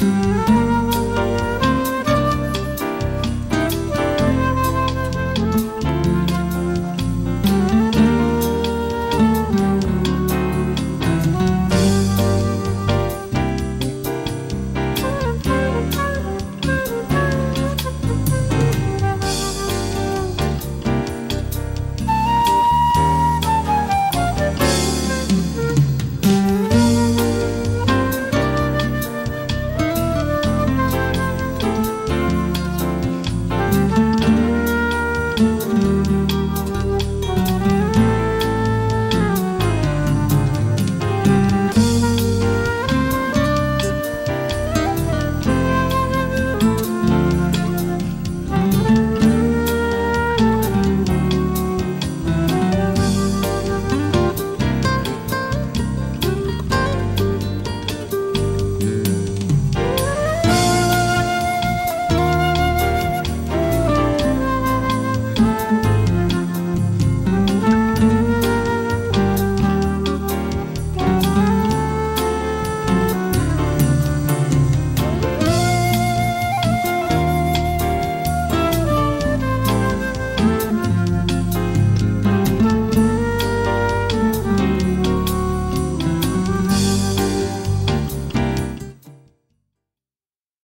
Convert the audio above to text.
Música